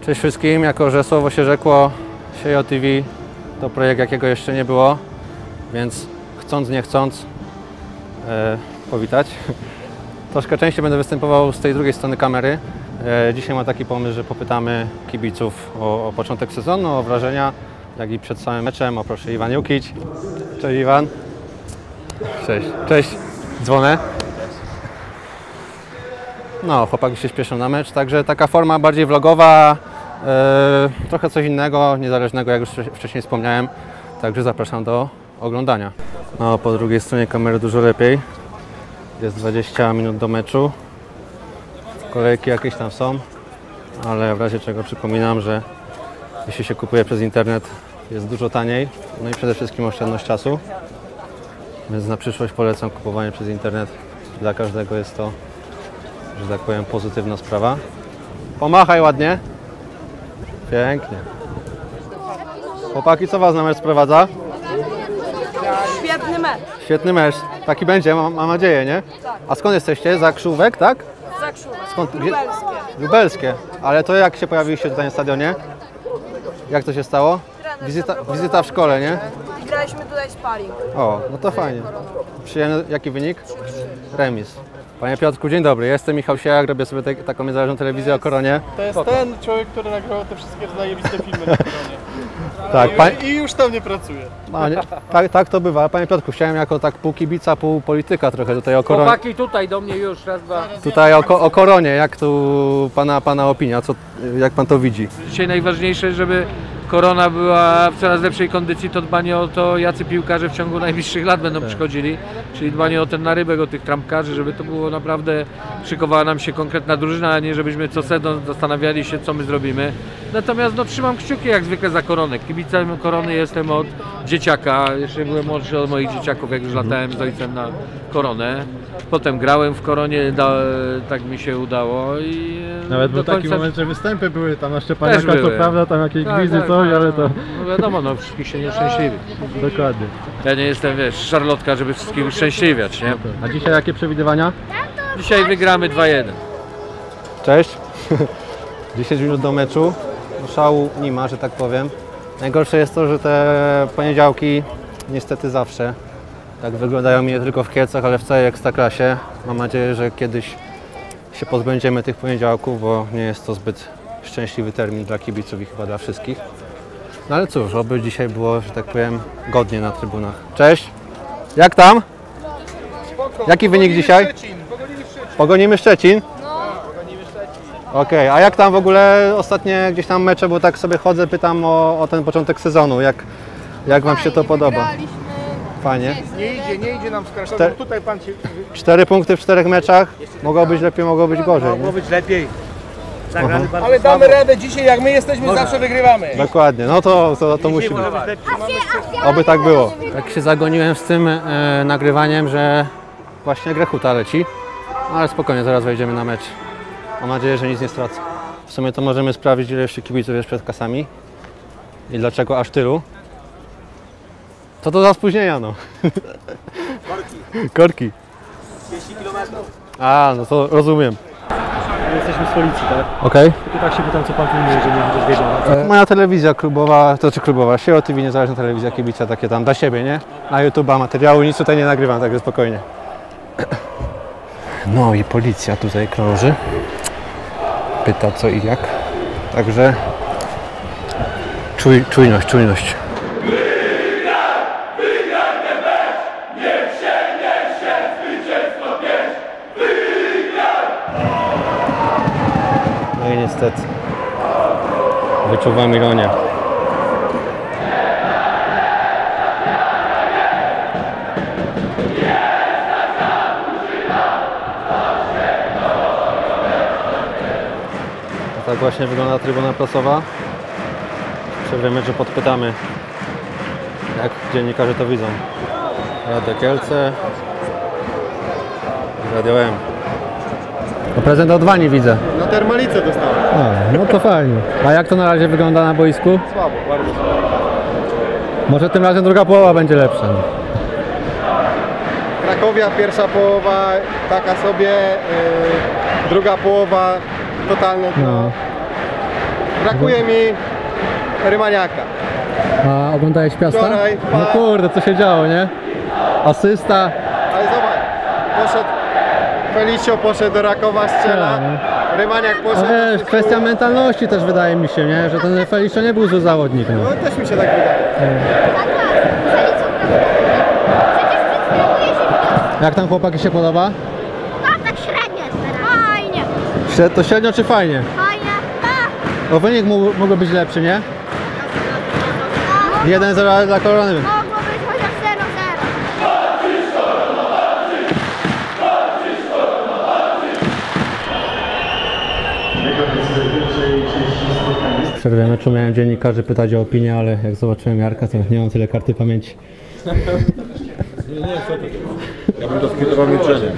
Cześć wszystkim, jako że słowo się rzekło, Siejo TV to projekt jakiego jeszcze nie było, więc chcąc nie chcąc e, powitać. Troszkę częściej będę występował z tej drugiej strony kamery. E, dzisiaj mam taki pomysł, że popytamy kibiców o, o początek sezonu, o wrażenia, jak i przed samym meczem. O proszę Iwan Jukić. Cześć Iwan. Cześć. Cześć. Dzwonę. No, chłopaki się śpieszą na mecz, także taka forma bardziej vlogowa, trochę coś innego, niezależnego, jak już wcześ- wcześniej wspomniałem. Także zapraszam do oglądania. No, po drugiej stronie kamery dużo lepiej. Jest 20 minut do meczu. Kolejki jakieś tam są, ale w razie czego przypominam, że jeśli się kupuje przez internet jest dużo taniej, no i przede wszystkim oszczędność czasu. Więc na przyszłość polecam kupowanie przez internet. Dla każdego jest to że tak powiem, pozytywna sprawa. Pomachaj ładnie. Pięknie. Chłopaki, co Was na mecz sprowadza? Świetny mecz. Świetny mecz. Taki będzie, mam, mam nadzieję, nie? A skąd jesteście? Z Zakrzówek, tak? Zakrzówek. Skąd? Gdzie? Lubelskie. Lubelskie. Ale to jak się pojawiliście tutaj na stadionie? Jak to się stało? Wizyta, wizyta w szkole, nie? I graliśmy tutaj sparring. O, no to fajnie. Przyjemny, jaki wynik? Remis. Panie Piotrku, dzień dobry. Jestem Michał Sierak, robię sobie te, taką niezależną telewizję o koronie. To jest ten człowiek, który nagrywał te wszystkie zajebiste filmy na stronie. Tak, pań, I już tam nie pracuje. No, nie, tak, tak to bywa. Panie Piotrku, chciałem jako tak pół kibica, pół polityka trochę tutaj o koronie. Chłopaki tutaj do mnie już, raz, dwa. Tutaj o, ko- o koronie, jak tu pana, pana opinia, co, jak pan to widzi? Dzisiaj najważniejsze, żeby korona była w coraz lepszej kondycji, to dbanie o to, jacy piłkarze w ciągu najbliższych lat będą przychodzili, czyli dbanie o ten narybek, o tych trampkarzy, żeby to było naprawdę, szykowała nam się konkretna drużyna, a nie żebyśmy co sezon zastanawiali się, co my zrobimy. Natomiast no, trzymam kciuki jak zwykle za koronę. Kibicem korony jestem od dzieciaka, jeszcze byłem młodszy od moich dzieciaków, jak już latałem z ojcem na koronę. Potem grałem w koronie, da, tak mi się udało i Nawet do był taki końca- moment, że występy były tam na Też Szczepaniaka, co prawda, tam jakieś Tak, gwizdy, tak, coś, tak, ale to No wiadomo, no wszystkich się nie uszczęśliwi. dokładnie. Ja nie jestem, wiesz, szarlotka, żeby wszystkich uszczęśliwiać, nie? A dzisiaj jakie przewidywania? Dzisiaj wygramy 2-1. Cześć. 10 minut do meczu. No, Szału nie ma, że tak powiem. Najgorsze jest to, że te poniedziałki niestety zawsze tak wyglądają nie tylko w Kielcach, ale w całej Ekstraklasie. Mam nadzieję, że kiedyś się pozbędziemy tych poniedziałków, bo nie jest to zbyt szczęśliwy termin dla kibiców i chyba dla wszystkich. No ale cóż, oby dzisiaj było, że tak powiem, godnie na trybunach. Cześć! Jak tam? Jaki wynik dzisiaj? Pogonimy Szczecin. Okej, a jak tam w ogóle ostatnie gdzieś tam mecze, bo tak sobie chodzę, pytam o, o ten początek sezonu, jak, jak Wam się to podoba? Fajnie. Nie idzie, nie idzie nam. Czter- Tutaj pan się... Cztery punkty w czterech meczach, mogło być lepiej, mogło być gorzej. Nie? być lepiej. Bardzo Ale damy radę dzisiaj, jak my jesteśmy, zawsze wygrywamy. Dokładnie, no to, to, to musi być. Oby tak było. Tak się zagoniłem z tym e, nagrywaniem, że właśnie Grechuta leci, ale spokojnie, zaraz wejdziemy na mecz. Mam nadzieję, że nic nie stracę. W sumie to możemy sprawdzić, ile jeszcze kibiców jest przed kasami i dlaczego aż tylu. Co to za spóźnienia, no? Korki. Korki. 30 km. A, no to rozumiem. Jesteśmy z policji, tak? Okej. I tak się pytam, co pan filmuje, że nie będziesz wiedział. Moja telewizja klubowa, to czy klubowa, Sieo TV, niezależna telewizja kibica, takie tam dla siebie, nie? Na YouTube'a materiału, nic tutaj nie nagrywam, także spokojnie. No i policja tutaj krąży. Pyta co i jak. Także czuj, czujność, czujność. No i niestety. Wyczuwam ironię. Tak właśnie wygląda trybuna prasowa. Przerwie meczu podpytamy, jak dziennikarze to widzą. Radio Kielce, Radio M. To prezent od Wani widzę. Na termalicę dostałem. A, no to fajnie. A jak to na razie wygląda na boisku? Słabo, bardzo słabo. Może tym razem druga połowa będzie lepsza. no. Krakowia pierwsza połowa taka sobie, yy, druga połowa totalne dno. No. Brakuje mi Rymaniaka. A oglądałeś Piasta? Wczoraj, No pa. kurde, co się działo, nie? Asysta. Ale zobacz, poszedł Felicio poszedł do Rakowa strzela. Strzela, no. Rymaniak poszedł. wiesz, kwestia mentalności też wydaje mi się, nie? Że ten Felicio nie był zły zawodnik. No. No też mi się tak wydaje. Jak tam chłopaki się podoba? No tak średnio. Fajnie, Śred- To średnio czy fajnie? fajnie. Tak. Bo wynik mógł, mógł być lepszy, nie? 1-0 dla Korony. Przerwie meczu miałem dziennikarzy pytać o opinię, ale jak zobaczyłem Jarka, to nie mam tyle karty pamięci. Ja bym to skierował milczenie.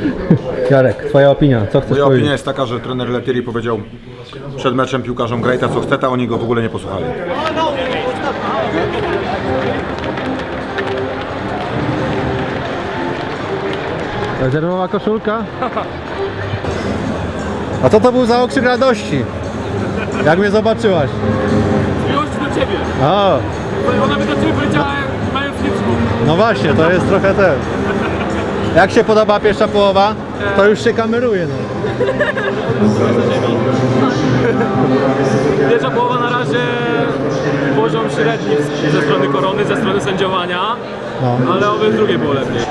Jarek, twoja opinia, co chcesz Moja powiedzieć? opinia jest taka, że trener Letieri powiedział przed meczem piłkarzom Grejta co chce, a oni go w ogóle nie posłuchali. Rezerwowa koszulka? A co to był za okrzyk radości? Jak mnie zobaczyłaś? Miłość do ciebie. A, Ona by do ciebie powiedziała, mając liczbę. no właśnie, to jest trochę ten. Jak się podoba pierwsza połowa, to już się kameruje. No. Pierwsza połowa na razie poziom średni ze strony korony, ze strony sędziowania, No. ale oby drugiej było lepiej.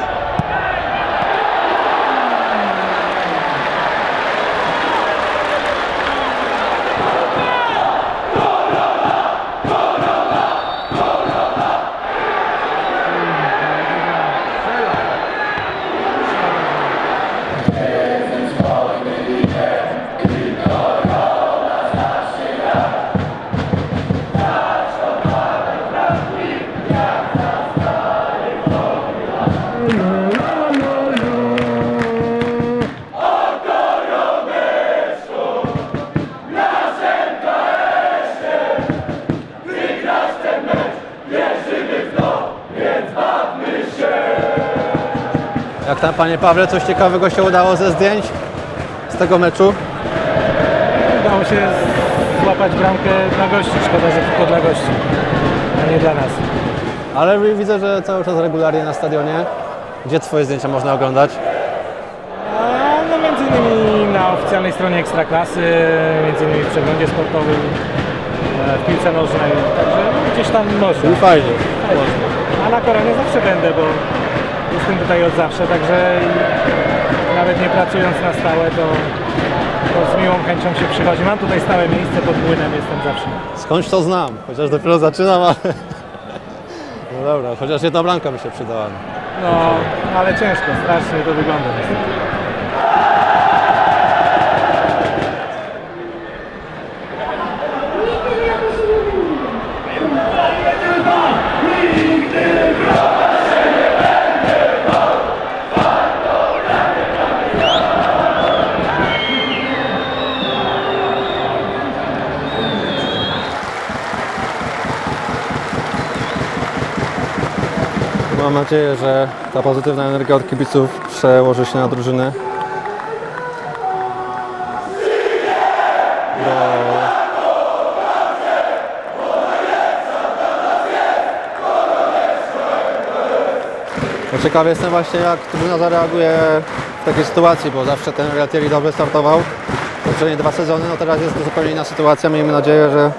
Tam panie Pawle, coś ciekawego się udało ze zdjęć z tego meczu? Udało się złapać bramkę dla gości. Szkoda, że tylko dla gości, a nie dla nas. Ale widzę, że cały czas regularnie na stadionie. Gdzie twoje zdjęcia można oglądać? No między innymi na oficjalnej stronie Ekstraklasy, między innymi w przeglądzie sportowym, e, w piłce nożnej, także gdzieś tam można. I fajnie. Można. A na koronie zawsze będę, bo jestem tutaj od zawsze, także nawet nie pracując na stałe, to, to z miłą chęcią się przychodzi. Mam tutaj stałe miejsce pod płynem, jestem zawsze. Skądś to znam, chociaż dopiero zaczynam, ale... No dobra, chociaż jedna bramka by się przydała. No, ale ciężko, strasznie to wygląda niestety. Mam nadzieję, że ta pozytywna energia od kibiców przełoży się na drużynę. Bo... Ciekawy jestem właśnie jak drużyna zareaguje w takiej sytuacji, bo zawsze ten Relatieri dobrze startował. Poprzednie dwa sezony, no teraz jest to zupełnie inna sytuacja. Miejmy nadzieję, że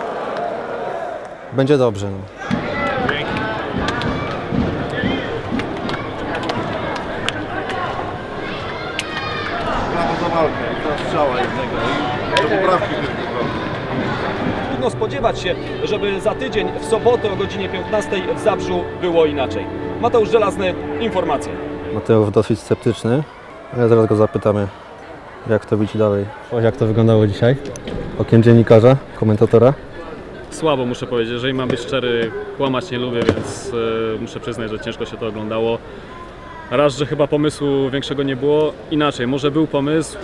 będzie dobrze. No. Brawo za walkę, za strzała jednego i do poprawki Trudno spodziewać się, żeby za tydzień w sobotę o godzinie 15 w Zabrzu było inaczej. Mateusz Żelazny, informacje. Mateusz dosyć sceptyczny, ale zaraz go zapytamy, jak to widzi dalej. Jak to wyglądało dzisiaj? Okiem dziennikarza, komentatora. Słabo muszę powiedzieć, jeżeli mam być szczery, kłamać nie lubię, więc e, muszę przyznać, że ciężko się to oglądało. Raz, że chyba pomysłu większego nie było. Inaczej, może był pomysł,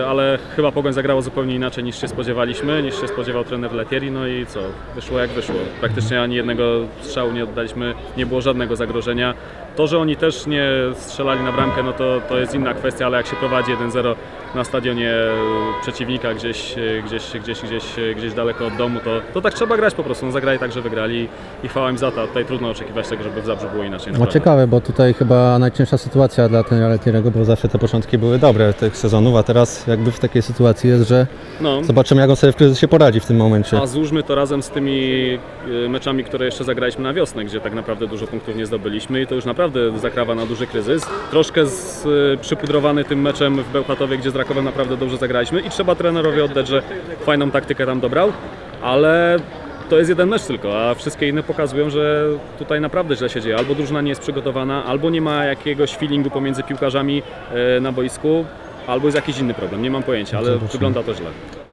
e, ale chyba Pogoń zagrało zupełnie inaczej niż się spodziewaliśmy, niż się spodziewał trener Letieri. No i co? Wyszło jak wyszło. Praktycznie ani jednego strzału nie oddaliśmy, nie było żadnego zagrożenia. To, że oni też nie strzelali na bramkę, no to, to jest inna kwestia, ale jak się prowadzi 1-0, na stadionie przeciwnika gdzieś, gdzieś, gdzieś, gdzieś, gdzieś daleko od domu, to, to tak trzeba grać po prostu. No, zagrali tak, że wygrali i chwała im za to. Tutaj trudno oczekiwać tego, żeby w Zabrzu było inaczej. No naprawdę. ciekawe, bo tutaj chyba najcięższa sytuacja dla trenera bo zawsze te początki były dobre tych sezonów, a teraz jakby w takiej sytuacji jest, że No. zobaczymy jak on sobie w kryzysie poradzi w tym momencie. A złóżmy to razem z tymi y, meczami, które jeszcze zagraliśmy na wiosnę, gdzie tak naprawdę dużo punktów nie zdobyliśmy i to już naprawdę zakrawa na duży kryzys. Troszkę z, y, przypudrowany tym meczem w Bełchatowie, gdzie z Rakowem naprawdę dobrze zagraliśmy i trzeba trenerowi oddać, że fajną taktykę tam dobrał, ale to jest jeden mecz tylko, a wszystkie inne pokazują, że tutaj naprawdę źle się dzieje. Albo drużyna nie jest przygotowana, albo nie ma jakiegoś feelingu pomiędzy piłkarzami y, na boisku, albo jest jakiś inny problem, nie mam pojęcia, ale Zobaczymy. wygląda to źle.